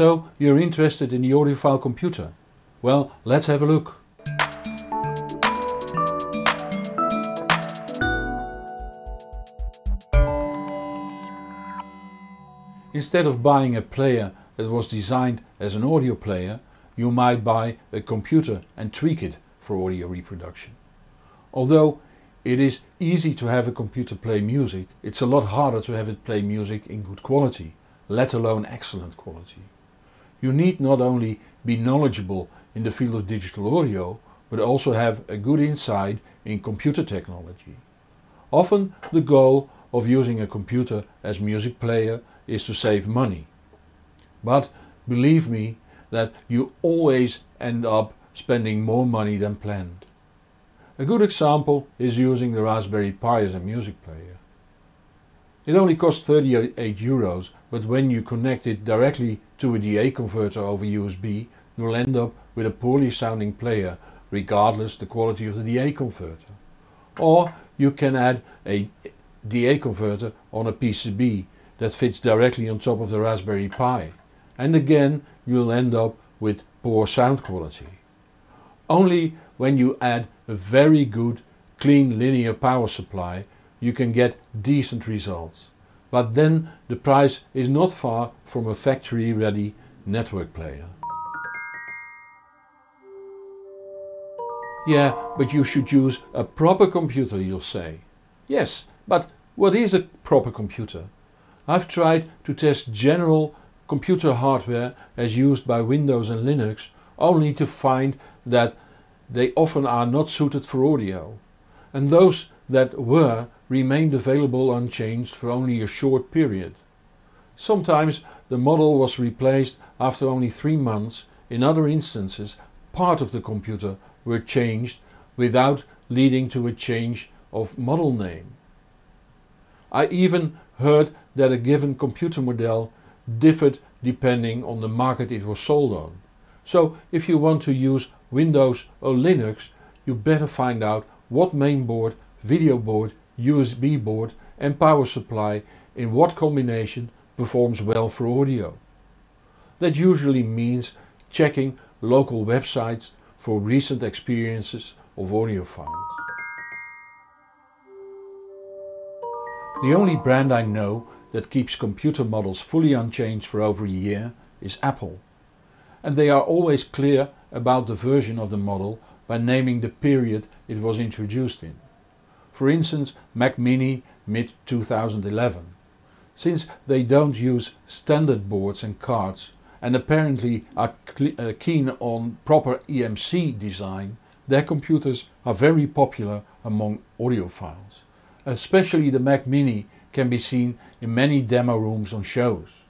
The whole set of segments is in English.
So you're interested in the audiophile computer? Well, let's have a look. Instead of buying a player that was designed as an audio player, you might buy a computer and tweak it for audio reproduction. Although it is easy to have a computer play music, it's a lot harder to have it play music in good quality, let alone excellent quality. You need not only be knowledgeable in the field of digital audio, but also have a good insight in computer technology. Often the goal of using a computer as music player is to save money. But believe me that you always end up spending more money than planned. A good example is using the Raspberry Pi as a music player. It only costs 38 euros, but when you connect it directly to a DA converter over USB, you'll end up with a poorly sounding player, regardless the quality of the DA converter. Or you can add a DA converter on a PCB that fits directly on top of the Raspberry Pi. And again, you'll end up with poor sound quality. Only when you add a very good, clean linear power supply, you can get decent results. But then the price is not far from a factory-ready network player. Yeah, but you should use a proper computer, you'll say. Yes, but what is a proper computer? I've tried to test general computer hardware as used by Windows and Linux only to find that they often are not suited for audio. And those that were remained available unchanged for only a short period. Sometimes the model was replaced after only three months, in other instances part of the computer were changed without leading to a change of model name. I even heard that a given computer model differed depending on the market it was sold on. So if you want to use Windows or Linux, you better find out what mainboard, video board, USB board and power supply in what combination performs well for audio. That usually means checking local websites for recent experiences of audiophiles. The only brand I know that keeps computer models fully unchanged for over a year is Apple. And they are always clear about the version of the model by naming the period it was introduced in. For instance, Mac Mini mid 2011. Since they don't use standard boards and cards and apparently are uh, keen on proper EMC design, their computers are very popular among audiophiles. Especially the Mac Mini can be seen in many demo rooms on shows.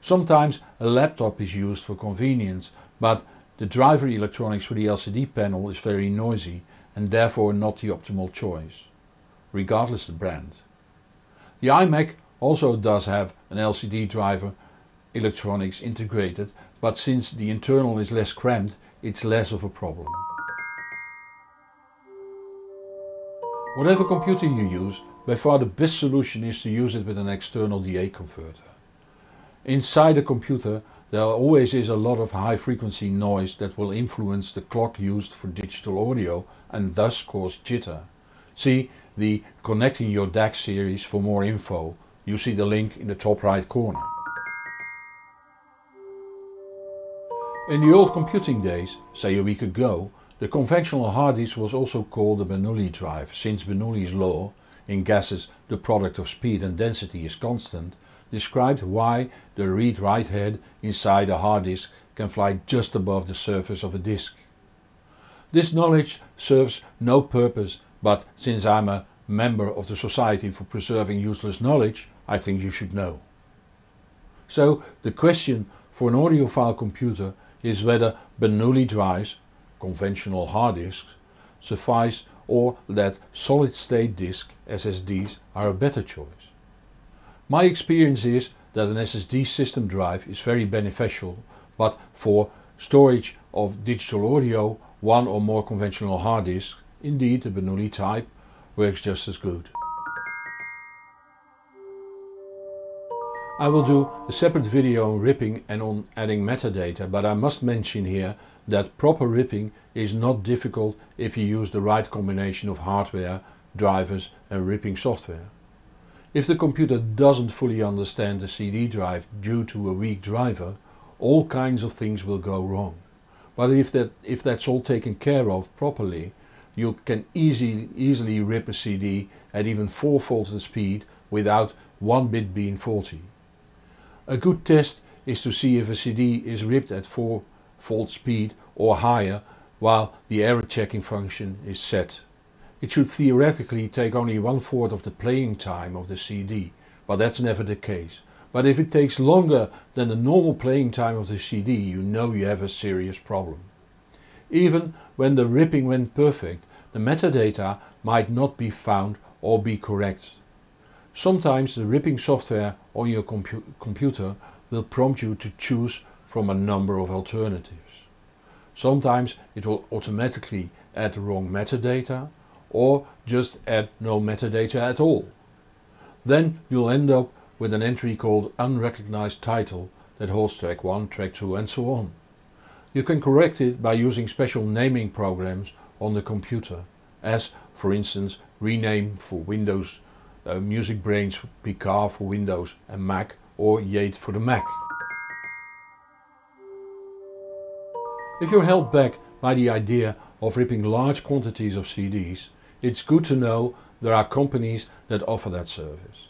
Sometimes a laptop is used for convenience, but the driver electronics for the LCD panel is very noisy and therefore not the optimal choice, regardless the brand. The iMac also does have an LCD driver electronics integrated, but since the internal is less cramped, it's less of a problem. Whatever computer you use, by far the best solution is to use it with an external DA converter. Inside a computer there always is a lot of high frequency noise that will influence the clock used for digital audio and thus cause jitter. See the Connecting Your DAC series for more info. You see the link in the top right corner. In the old computing days, say a week ago, the conventional hard disk was also called a Bernoulli drive, since Bernoulli's law, in gases the product of speed and density is constant, described why the read-write head inside a hard disk can fly just above the surface of a disk. This knowledge serves no purpose, but since I'm a member of the Society for Preserving Useless Knowledge, I think you should know. So the question for an audiophile computer is whether Bernoulli drives conventional hard disks, suffice or that solid state disk SSDs are a better choice. My experience is that an SSD system drive is very beneficial, but for storage of digital audio, one or more conventional hard disks, indeed the Bernoulli type, works just as good. I will do a separate video on ripping and on adding metadata, but I must mention here that proper ripping is not difficult if you use the right combination of hardware, drivers and ripping software. If the computer doesn't fully understand the CD drive due to a weak driver, all kinds of things will go wrong. But if, that, if that's all taken care of properly, you can easy, easily rip a CD at even 4 volts speed without one bit being faulty. A good test is to see if a CD is ripped at 4 volt speed or higher while the error checking function is set. It should theoretically take only one fourth of the playing time of the CD, but that's never the case. But if it takes longer than the normal playing time of the CD, you know you have a serious problem. Even when the ripping went perfect, the metadata might not be found or be correct. Sometimes the ripping software on your compu computer will prompt you to choose from a number of alternatives. Sometimes it will automatically add wrong metadata or just add no metadata at all. Then you'll end up with an entry called unrecognized title that holds track 1, track 2 and so on. You can correct it by using special naming programs on the computer as for instance rename for Windows uh, Music Brainz Picard for Windows and Mac or Yate for the Mac. If you're held back by the idea of ripping large quantities of CDs, it's good to know there are companies that offer that service.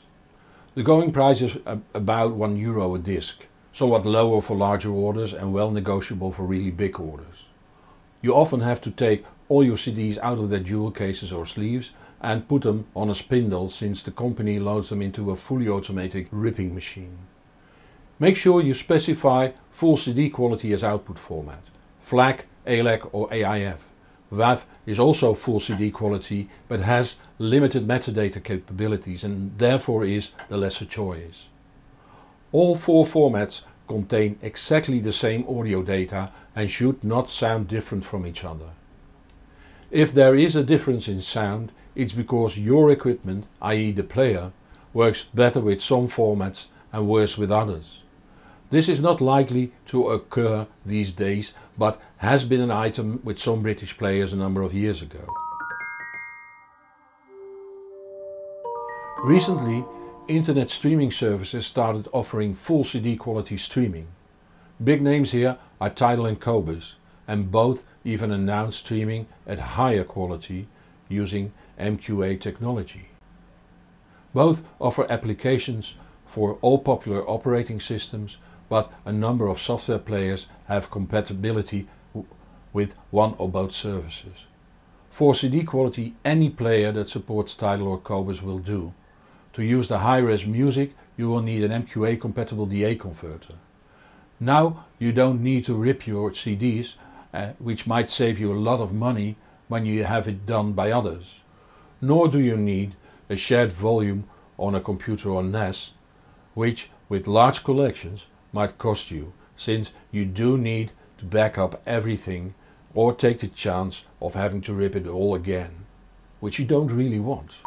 The going price is about 1 euro a disc, somewhat lower for larger orders and well negotiable for really big orders. You often have to take all your CDs out of their jewel cases or sleeves and put them on a spindle since the company loads them into a fully automatic ripping machine. Make sure you specify full CD quality as output format, FLAC, ALAC or AIF. WAV is also full CD quality but has limited metadata capabilities and therefore is the lesser choice. All four formats contain exactly the same audio data and should not sound different from each other. If there is a difference in sound, it's because your equipment, i.e. the player, works better with some formats and worse with others. This is not likely to occur these days, but has been an item with some British players a number of years ago. Recently, internet streaming services started offering full CD quality streaming. Big names here are Tidal and Qobuz, and both even announced streaming at higher quality using MQA technology. Both offer applications for all popular operating systems but a number of software players have compatibility with one or both services. For CD quality any player that supports Tidal or Qobuz will do. To use the high-res music you will need an MQA compatible DA converter. Now you don't need to rip your CDs uh, which might save you a lot of money when you have it done by others. Nor do you need a shared volume on a computer or NAS, which with large collections might cost you, since you do need to back up everything or take the chance of having to rip it all again, which you don't really want.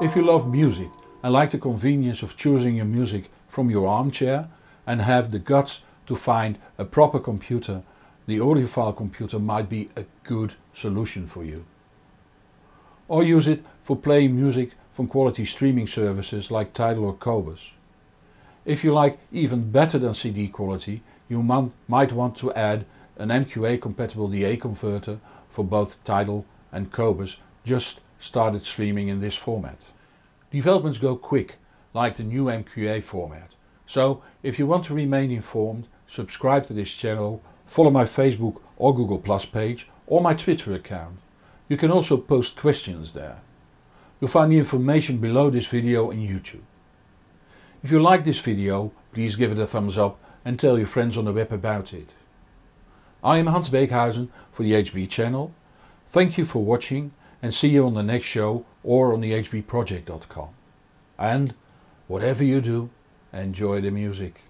If you love music and like the convenience of choosing your music from your armchair, and have the guts to find a proper computer, the audiophile computer might be a good solution for you. Or use it for playing music from quality streaming services like Tidal or Qobuz. If you like even better than CD quality, you might want to add an MQA compatible DA converter for both Tidal and Qobuz just started streaming in this format. Developments go quick, like the new MQA format. So if you want to remain informed, subscribe to this channel, follow my Facebook or Google Plus page or my Twitter account. You can also post questions there. You'll find the information below this video in YouTube. If you like this video, please give it a thumbs up and tell your friends on the web about it. I am Hans Beekhuyzen for the HB channel. Thank you for watching and see you on the next show or on the hbproject.com. And whatever you do, enjoy the music.